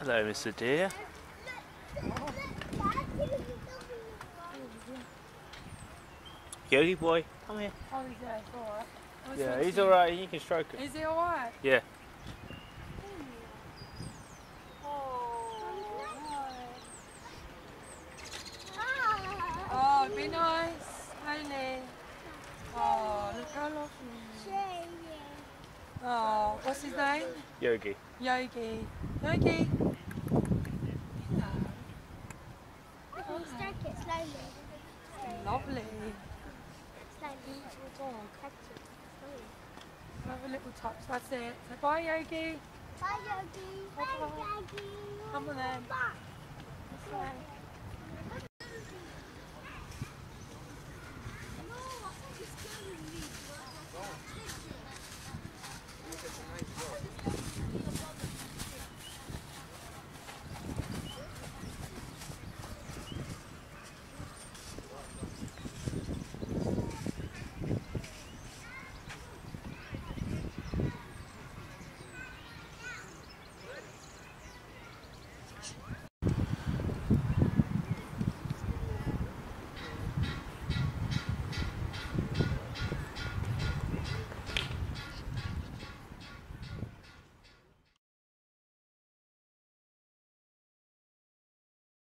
Hello, Mr. Deer. Yogi boy, come here. Oh, he's alright. Yeah, he's alright. You can stroke him. Is he alright? Yeah. Oh, be nice, Hayley. Oh, look how lovely. Oh, what's his name? Yogi. Yogi. Yogi. Lovely. Have a little touch, that's it. So bye, Yogi. Bye, Yogi. Bye, Yogi. Come on then. Bye.